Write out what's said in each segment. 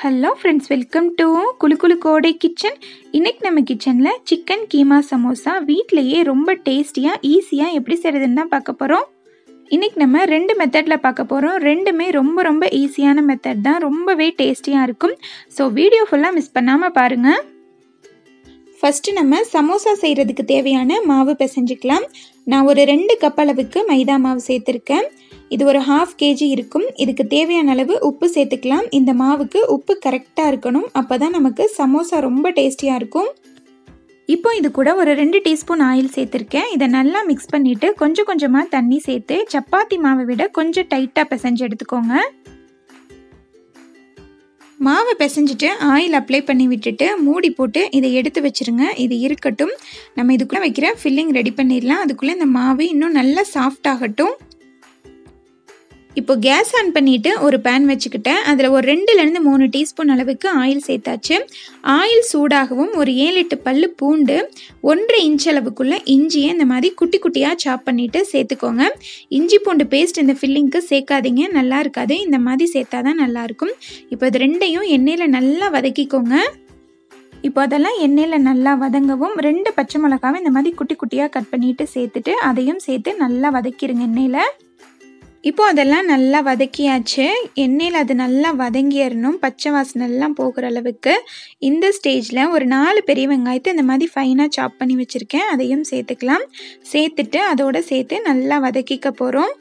Hello friends welcome to குளு குளு கோடை கிச்சன் இன்னைக்கு நம்ம கிச்சனில் சிக்கன் கீமா சமோசா வீட்டிலையே ரொம்ப டேஸ்டியாக ஈஸியாக எப்படி செய்கிறதுன்னு தான் பார்க்க போகிறோம் இன்றைக்கி நம்ம ரெண்டு மெத்தடில் பார்க்க போகிறோம் ரெண்டுமே ரொம்ப ரொம்ப ஈஸியான மெத்தட் தான். ரொம்பவே டேஸ்டியாக இருக்கும். ஸோ வீடியோ ஃபுல்லாக மிஸ் பண்ணாமல் பாருங்கள் ஃபஸ்ட்டு நம்ம சமோசா செய்கிறதுக்கு தேவையான மாவு பிசைஞ்சிக்கலாம். நான் ஒரு ரெண்டு கப் அளவுக்கு மைதா மாவு சேர்த்துருக்கேன். இது ஒரு ஹாஃப் கேஜி இருக்கும். இதுக்கு தேவையான அளவு உப்பு சேர்த்துக்கலாம். இந்த மாவுக்கு உப்பு கரெக்டாக இருக்கணும். அப்போ தான் நமக்கு சமோசா ரொம்ப டேஸ்டியாக இருக்கும். இப்போ இது கூட ஒரு ரெண்டு டீஸ்பூன் ஆயில் சேர்த்துருக்கேன். இதை நல்லா மிக்ஸ் பண்ணிவிட்டு கொஞ்சம் கொஞ்சமாக தண்ணி சேர்த்து சப்பாத்தி மாவை விட கொஞ்சம் டைட்டாக பிசைஞ்சு எடுத்துக்கோங்க. மாவை பிசைஞ்சிட்டு ஆயில் அப்ளை பண்ணி விட்டுட்டு மூடி போட்டு இதை எடுத்து வச்சுருங்க. இது இருக்கட்டும். நம்ம இதுக்குள்ளே வைக்கிற ஃபில்லிங் ரெடி பண்ணிடலாம். அதுக்குள்ளே இந்த மாவு இன்னும் நல்லா சாஃப்ட் ஆகட்டும். இப்போ கேஸ் ஆன் பண்ணிவிட்டு ஒரு பேன் வச்சுக்கிட்டேன். அதில் ஒரு ரெண்டுலேருந்து மூணு டீஸ்பூன் அளவுக்கு ஆயில் சேர்த்தாச்சு. ஆயில் சூடாகவும் ஒரு ஏழு எட்டு பல் பூண்டு ஒன்றரை இன்ச் அளவுக்குள்ளே இஞ்சியை இந்த மாதிரி குட்டி குட்டியாக சாப் பண்ணிவிட்டு சேர்த்துக்கோங்க. இஞ்சி பூண்டு பேஸ்ட் இந்த ஃபில்லிங்க்கு சேர்க்காதீங்க. நல்லா இருக்காது. இந்த மாதிரி சேர்த்தா தான் நல்லாயிருக்கும் இப்போ இது ரெண்டையும் எண்ணெயில் நல்லா வதக்கிக்கோங்க. இப்போ அதெல்லாம் எண்ணெயில் நல்லா வதங்கவும் ரெண்டு பச்சை மிளகாவை இந்த மாதிரி குட்டி குட்டியாக கட் பண்ணிவிட்டு சேர்த்துட்டு அதையும் சேர்த்து நல்லா வதக்கிடுங்க எண்ணெயில். இப்போ அதெல்லாம் நல்லா வதக்கியாச்சு. எண்ணெயில் அது நல்லா வதங்கிடணும் பச்சை வாசனெல்லாம் போகிற அளவுக்கு. இந்த ஸ்டேஜில் ஒரு நாலு பெரிய வெங்காயத்தை இந்த மாதிரி ஃபைனாக சாப் பண்ணி வச்சுருக்கேன். அதையும் சேர்த்துக்கலாம். சேர்த்துட்டு அதோடு சேர்த்து நல்லா வதக்கிக்க போகிறோம்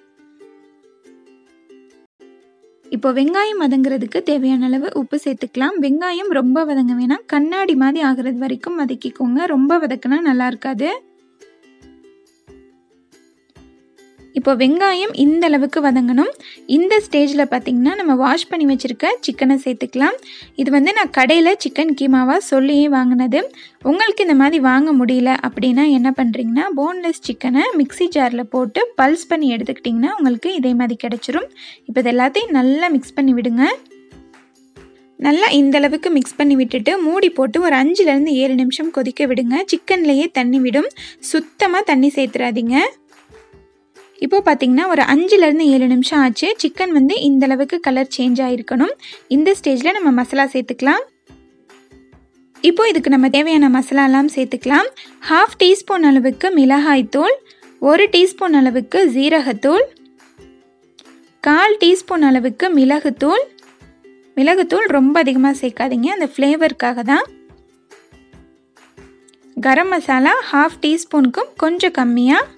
இப்போ வெங்காயம் வதங்குறதுக்கு தேவையான அளவு உப்பு சேர்த்துக்கலாம். வெங்காயம் ரொம்ப வதங்க வேணாம். கண்ணாடி மாதிரி ஆகிறது வரைக்கும் வதக்கிக்கோங்க. ரொம்ப வதக்குனா நல்லா இருக்காது. இப்போ வெங்காயம் இந்த அளவுக்கு வதங்கணும். இந்த ஸ்டேஜில் பார்த்திங்கன்னா நம்ம வாஷ் பண்ணி வச்சுருக்க சிக்கனை சேர்த்துக்கலாம். இது வந்து நான் கடையில் சிக்கன் கீமாவாக சொல்லியே வாங்கினது. உங்களுக்கு இந்த மாதிரி வாங்க முடியல அப்படின்னா என்ன பண்ணுறீங்கன்னா போன்லெஸ் சிக்கனை மிக்சி ஜாரில் போட்டு பல்ஸ் பண்ணி எடுத்துக்கிட்டிங்கன்னா உங்களுக்கு இதே மாதிரி கிடச்சிரும். இப்போ இது எல்லாத்தையும் நல்லா மிக்ஸ் பண்ணி விடுங்க. நல்லா இந்த அளவுக்கு மிக்ஸ் பண்ணி விட்டுட்டு மூடி போட்டு ஒரு அஞ்சுலேருந்து ஏழு நிமிஷம் கொதிக்க விடுங்க. சிக்கன்லேயே தண்ணி விடும். சுத்தமாக தண்ணி சேர்த்துறாதீங்க. இப்போ பார்த்தீங்கன்னா ஒரு அஞ்சுலேருந்து ஏழு நிமிஷம் ஆச்சு. சிக்கன் வந்து இந்த அளவுக்கு கலர் சேஞ்ச் ஆகிருக்கணும் இந்த ஸ்டேஜில் நம்ம மசாலா சேர்த்துக்கலாம். இப்போ இதுக்கு நம்ம தேவையான மசாலாலாம் சேர்த்துக்கலாம். ஹாஃப் டீஸ்பூன் அளவுக்கு மிளகாய்த்தூள் ஒரு டீஸ்பூன் அளவுக்கு ஜீரகத்தூள் கால் டீஸ்பூன் அளவுக்கு மிளகுத்தூள் மிளகுத்தூள் ரொம்ப அதிகமாக சேர்க்காதீங்க. அந்த ஃப்ளேவருக்காக தான். கரம் மசாலா ஹாஃப் டீஸ்பூனுக்கும் கொஞ்சம் கம்மியாக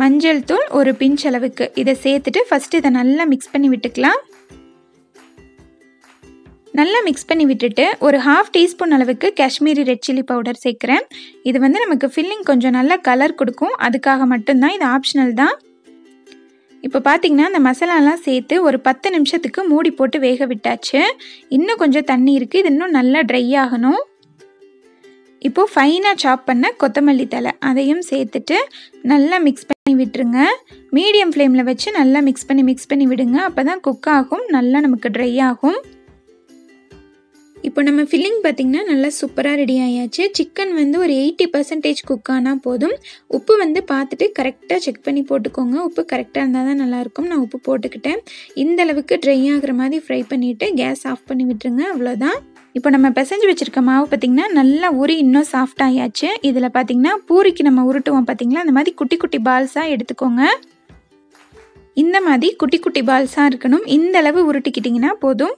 மஞ்சள் தூள் ஒரு பிஞ்ச் அளவுக்கு. இதை சேர்த்துட்டு ஃபஸ்ட்டு இதை நல்லா மிக்ஸ் பண்ணி விட்டுக்கலாம். நல்லா மிக்ஸ் பண்ணி விட்டுட்டு ஒரு ஹாஃப் டீஸ்பூன் அளவுக்கு காஷ்மீரி ரெட் சில்லி பவுடர் சேர்க்குறேன். இது வந்து நமக்கு ஃபில்லிங் கொஞ்சம் நல்லா கலர் கொடுக்கும். அதுக்காக மட்டும்தான் இது ஆப்ஷனல் தான். இப்போ பார்த்தீங்கன்னா அந்த மசாலாலாம் சேர்த்து ஒரு பத்து நிமிஷத்துக்கு மூடி போட்டு வேக விட்டாச்சு. இன்னும் கொஞ்சம் தண்ணி இருக்குது இது இன்னும் நல்லா ட்ரை ஆகணும். இப்போது ஃபைனாக சாப் பண்ண கொத்தமல்லி தலை அதையும் சேர்த்துட்டு நல்லா மிக்ஸ் பண்ணி விட்டுருங்க. மீடியம் ஃப்ளேமில் வச்சு நல்லா மிக்ஸ் பண்ணி மிக்ஸ் பண்ணி விடுங்க. அப்போ தான் குக் ஆகும் நல்லா நமக்கு ட்ரை ஆகும். இப்போ நம்ம ஃபில்லிங் பார்த்திங்கன்னா நல்லா சூப்பராக ரெடி ஆயாச்சு. சிக்கன் வந்து ஒரு எயிட்டி பர்சன்டேஜ் குக் ஆனால் போதும். உப்பு வந்து பார்த்துட்டு கரெக்டாக செக் பண்ணி போட்டுக்கோங்க. உப்பு கரெக்டாக இருந்தால் தான் நல்லாயிருக்கும். நான் உப்பு போட்டுக்கிட்டேன். இந்த அளவுக்கு ட்ரை ஆகிற மாதிரி ஃப்ரை பண்ணிவிட்டு கேஸ் ஆஃப் பண்ணி விட்டுருங்க. அவ்வளோதான் இப்போ நம்ம பிசைஞ்சு வச்சுருக்க மாவு பார்த்திங்கன்னா நல்லா உரி இன்னும் சாஃப்ட் ஆயாச்சு. இதில் பார்த்திங்கன்னா பூரிக்கு நம்ம உருட்டுவோம் பார்த்திங்களா அந்த மாதிரி குட்டி குட்டி பால்ஸாக எடுத்துக்கோங்க. இந்த மாதிரி குட்டி குட்டி பால்ஸாக இருக்கணும். இந்த அளவு உருட்டிக்கிட்டிங்கன்னா போதும்.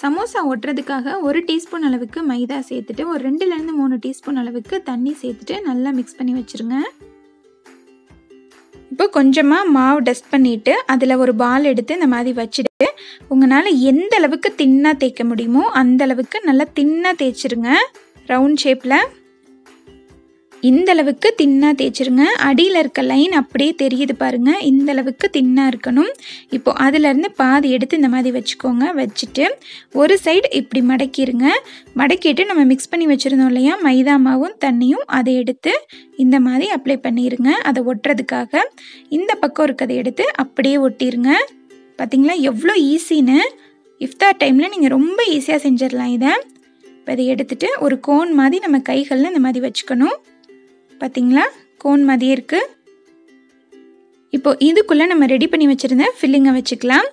சமோசா ஒட்டுறதுக்காக ஒரு டீஸ்பூன் அளவுக்கு மைதா சேர்த்துட்டு ஒரு ரெண்டுலேருந்து மூணு டீஸ்பூன் அளவுக்கு தண்ணி சேர்த்துட்டு நல்லா மிக்ஸ் பண்ணி வச்சுருங்க. இப்போ கொஞ்சமாக மாவு டஸ்ட் பண்ணிவிட்டு அதில் ஒரு பால் எடுத்து இந்த மாதிரி வச்சுட்டு உங்களால் எந்த அளவுக்கு தின்னாக தேய்க்க முடியுமோ அந்த அளவுக்கு நல்லா தின்னாக தேய்ச்சிருங்க. ரவுண்ட் ஷேப்பில் இந்த அளவுக்கு தின்னாக தேய்ச்சிருங்க. அடியில் இருக்க லைன் அப்படியே தெரியுது பாருங்கள் இந்த அளவுக்கு தின்னாக இருக்கணும். இப்போ அதிலேருந்து பாதி எடுத்து இந்த மாதிரி வச்சுக்கோங்க. வச்சுட்டு ஒரு சைடு இப்படி மடக்கிடுங்க மடக்கிட்டு நம்ம மிக்ஸ் பண்ணி வச்சுருந்தோம் இல்லையா? மைதா மாவும் தண்ணியும் அதை எடுத்து இந்த மாதிரி அப்ளை பண்ணிடுங்க அதை ஒட்டுறதுக்காக. இந்த பக்கம் இருக்கிறத எடுத்து அப்படியே ஒட்டிடுங்க பார்த்தீங்களா எவ்வளோ ஈஸின்னு இஃப்தார் டைமில் நீங்கள் ரொம்ப ஈஸியாக செஞ்சிடலாம் இதை. இப்போ இதை எடுத்துகிட்டு ஒரு கோன் மாதிரி நம்ம கைகளில் இந்த மாதிரி வச்சுக்கணும். பார்த்தீங்களா கோன் மாதிரியே இருக்குது இப்போது இதுக்குள்ளே நம்ம ரெடி பண்ணி வச்சுருந்த ஃபில்லிங்கை வச்சுக்கலாம்.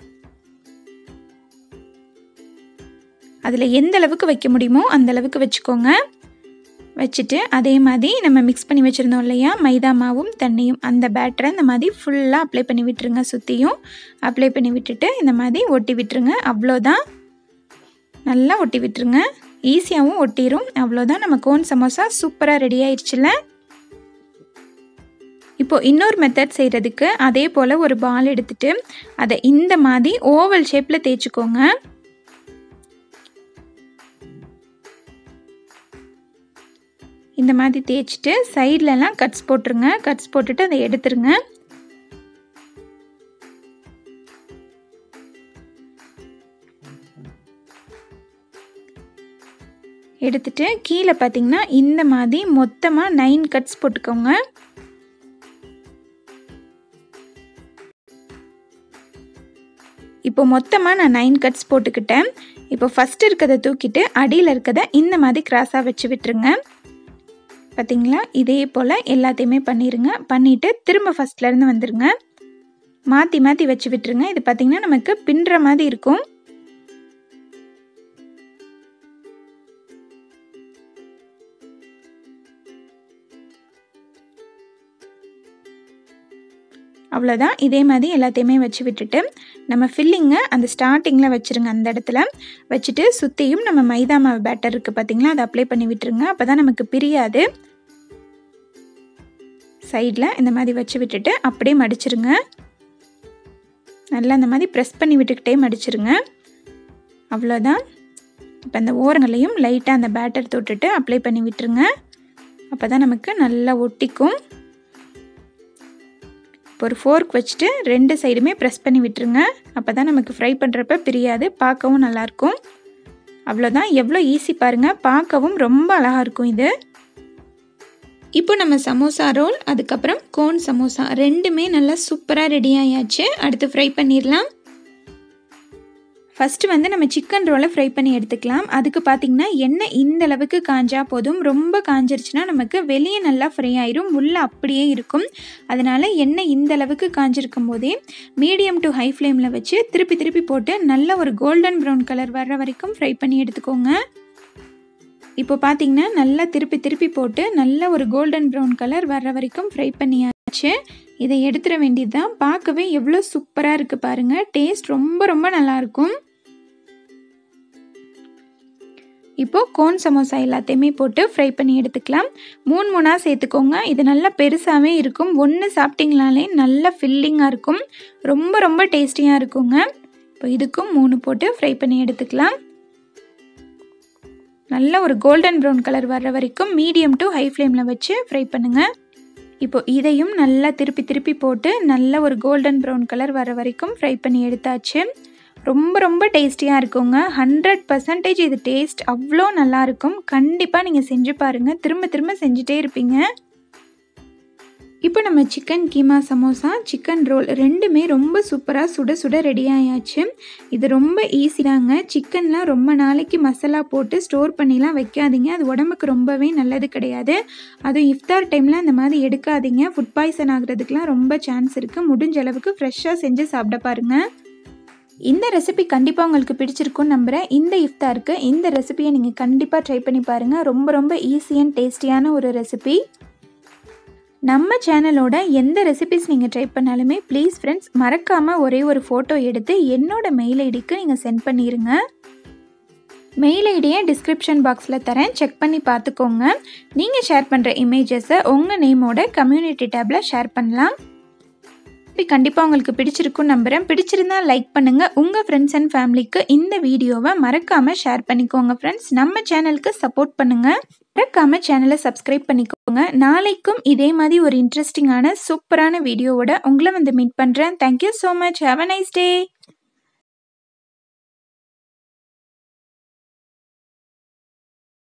அதில் எந்த அளவுக்கு வைக்க முடியுமோ அந்த அளவுக்கு வச்சுக்கோங்க. வச்சுட்டு அதே மாதிரி நம்ம மிக்ஸ் பண்ணி வச்சுருந்தோம் இல்லையா? மைதா மாவும் தண்ணியும் அந்த பேட்டரை இந்த மாதிரி ஃபுல்லாக அப்ளை பண்ணி விட்டுருங்க சுற்றியும் அப்ளை பண்ணி விட்டுட்டு இந்த மாதிரி ஒட்டி விட்டுருங்க. அவ்வளோதான். நல்லா ஒட்டி விட்டுருங்க. ஈஸியாகவும் ஒட்டிடும் அவ்வளோதான். நம்ம கோன் சமோசா சூப்பராக ரெடி ஆயிடுச்சுல? இப்போது இன்னொரு மெத்தட் செய்கிறதுக்கு அதே போல் ஒரு பால் எடுத்துகிட்டு அதை இந்த மாதிரி ஓவல் ஷேப்பில் தேய்ச்சிக்கோங்க. இந்த மாதிரி தேய்ச்சிட்டு சைட்லலாம் கட்ஸ் போட்டுருங்க. கட்ஸ் போட்டுட்டு அதை எடுத்துருங்க. எடுத்துட்டு கீழே பார்த்தீங்கன்னா இந்த மாதிரி மொத்தமாக நைன் கட்ஸ் போட்டுக்கோங்க. இப்போ மொத்தமாக நான் நைன் கட்ஸ் போட்டுக்கிட்டேன். இப்போ ஃபஸ்ட்டு இருக்கிறத தூக்கிட்டு அடியில் இருக்கிறத இந்த மாதிரி கிராஸாக வச்சு விட்டுருங்க. பார்த்தீங்களா இதே போல் எல்லாத்தையுமே பண்ணிடுங்க பண்ணிவிட்டு திரும்ப ஃபஸ்ட்லேருந்து வந்துடுங்க மாற்றி மாற்றி வச்சு விட்டுருங்க. இது பார்த்திங்கன்னா நமக்கு பின்னுற மாதிரி இருக்கும். அவ்வளோதான் இதே மாதிரி எல்லாத்தையுமே வச்சு விட்டுட்டு நம்ம ஃபில்லிங்கை அந்த ஸ்டார்டிங்கில் வச்சுருங்க. அந்த இடத்துல வச்சுட்டு சுற்றியும் நம்ம மைதா மாவு பேட்டர் இருக்குது பார்த்திங்களா அதை அப்ளை பண்ணி விட்டுருங்க. அப்போ தான் நமக்கு பிரியாது. சைடில் இந்த மாதிரி வச்சு விட்டுட்டு அப்படியே மடிச்சிருங்க. நல்லா இந்த மாதிரி ப்ரெஸ் பண்ணி விட்டுக்கிட்டே மடிச்சிருங்க. அவ்வளோதான் இப்போ அந்த ஓரங்களையும் லைட்டாக அந்த பேட்டர் தொட்டுட்டு அப்ளை பண்ணி விட்டுருங்க. அப்போ தான் நமக்கு நல்லா ஒட்டிக்கும். ஒரு ஃபோர்க் வச்சுட்டு ரெண்டு சைடுமே ப்ரெஸ் பண்ணி விட்டுருங்க. அப்போ தான் நமக்கு ஃப்ரை பண்ணுறப்ப பிரியாது பார்க்கவும் நல்லாயிருக்கும். அவ்வளோதான் எவ்வளோ ஈஸி பாருங்கள் பார்க்கவும் ரொம்ப அழகாக இருக்கும் இது. இப்போ நம்ம சமோசா ரோல் அதுக்கப்புறம் கோன் சமோசா. ரெண்டுமே நல்லா சூப்பராக ரெடி ஆயாச்சு. அடுத்து ஃப்ரை பண்ணிடலாம். ஃபஸ்ட்டு வந்து நம்ம சிக்கன் ரோலை ஃப்ரை பண்ணி எடுத்துக்கலாம். அதுக்கு பார்த்திங்கன்னா எண்ணெய் இந்த அளவுக்கு காஞ்சா போதும். ரொம்ப காஞ்சிருச்சுன்னா நமக்கு வெளியே நல்லா ஃப்ரை ஆயிரும். உள்ளே அப்படியே இருக்கும். அதனால் எண்ணெய் இந்த அளவுக்கு காஞ்சிருக்கும் போதே மீடியம் டு ஹை ஃப்ளேமில் வச்சு திருப்பி திருப்பி போட்டு நல்ல ஒரு கோல்டன் ப்ரௌன் கலர் வர்ற வரைக்கும் ஃப்ரை பண்ணி எடுத்துக்கோங்க. இப்போ பார்த்தீங்கன்னா நல்லா திருப்பி திருப்பி போட்டு நல்ல ஒரு கோல்டன் ப்ரௌன் கலர் வர்ற வரைக்கும் ஃப்ரை பண்ணியாச்சு. இதை எடுத்துட வேண்டியது தான் பார்க்கவே எவ்வளோ சூப்பராக இருக்குது பாருங்கள் டேஸ்ட் ரொம்ப ரொம்ப நல்லாயிருக்கும். இப்போது கோன் சமோசா எல்லாத்தையுமே போட்டு ஃப்ரை பண்ணி எடுத்துக்கலாம். மூணு மூணாக சேர்த்துக்கோங்க. இது நல்லா பெருசாகவே இருக்கும். ஒன்று சாப்பிட்டிங்கனாலே நல்லா ஃபில்லிங்காக இருக்கும். ரொம்ப ரொம்ப டேஸ்டியாக இருக்குங்க. இப்போ இதுக்கும் மூணு போட்டு ஃப்ரை பண்ணி எடுத்துக்கலாம். நல்ல ஒரு கோல்டன் ப்ரௌன் கலர் வர்ற வரைக்கும் மீடியம் டு ஹை ஃப்ளேமில் வச்சு ஃப்ரை பண்ணுங்கள் இப்போ இதையும் நல்லா திருப்பி திருப்பி போட்டு நல்ல ஒரு கோல்டன் ப்ரௌன் கலர் வர வரைக்கும் ஃப்ரை பண்ணி எடுத்தாச்சு. ரொம்ப ரொம்ப டேஸ்டியாக இருக்குங்க. ஹண்ட்ரட் பர்சன்டேஜ் இது டேஸ்ட் அவ்வளோ நல்லாயிருக்கும் கண்டிப்பாக நீங்கள் செஞ்சு பாருங்கள் திரும்ப திரும்ப செஞ்சுட்டே இருப்பீங்க. இப்போ நம்ம chicken keema samosa chicken roll ரெண்டுமே ரொம்ப சூப்பராக சுட சுட ரெடி ஆயாச்சு. இது ரொம்ப ஈஸி தாங்க. சிக்கன்லாம் ரொம்ப நாளைக்கு மசாலா போட்டு ஸ்டோர் பண்ணிலாம் வைக்காதீங்க. அது உடம்புக்கு ரொம்பவே நல்லது கிடையாது. அதுவும் இஃப்தார் டைமில் அந்த மாதிரி எடுக்காதீங்க. ஃபுட் பாய்சன் ஆகுறதுக்குலாம் ரொம்ப சான்ஸ் இருக்குது முடிஞ்ச அளவுக்கு ஃப்ரெஷ்ஷாக செஞ்சு சாப்பிட பாருங்கள் இந்த ரெசிபி கண்டிப்பாக உங்களுக்கு பிடிச்சிருக்கும்னு நம்புகிறேன் இந்த இஃப்தாருக்கு இந்த ரெசிபியை நீங்கள் கண்டிப்பாக ட்ரை பண்ணி பாருங்கள் ரொம்ப ரொம்ப ஈஸி அண்ட் டேஸ்டியான ஒரு ரெசிபி நம்ம சேனலோட எந்த ரெசிபிஸ் நீங்கள் ட்ரை பண்ணாலுமே ப்ளீஸ் ஃப்ரெண்ட்ஸ் மறக்காமல் ஒரே ஒரு ஃபோட்டோ எடுத்து என்னோட மெயில் ஐடிக்கு நீங்கள் சென்ட் பண்ணிடுங்க மெயில் ஐடியை டிஸ்கிரிப்ஷன் பாக்ஸில் தரேன். செக் பண்ணி பார்த்துக்கோங்க. நீங்கள் ஷேர் பண்ணுற இமேஜஸை உங்கள் நேமோட கம்யூனிட்டி டேப்பில் ஷேர் பண்ணலாம். கண்டிப்பாக உங்களுக்கு பிடிச்சிருக்குன்னு நம்புகிறேன் பிடிச்சிருந்தா லைக் பண்ணுங்கள் உங்கள் ஃப்ரெண்ட்ஸ் அண்ட் ஃபேமிலிக்கு இந்த வீடியோவை மறக்காமல் ஷேர் பண்ணிக்கோங்க ஃப்ரெண்ட்ஸ் நம்ம சேனலுக்கு சப்போர்ட் பண்ணுங்கள் மறக்காமல் சேனலை சப்ஸ்கிரைப் பண்ணிக்கோங்க. நாளைக்கும் இதே மாதிரி ஒரு இன்ட்ரெஸ்டிங்கான சூப்பரான வீடியோவோட உங்களை வந்து மீட் பண்ணுறேன் thank you so much have a nice day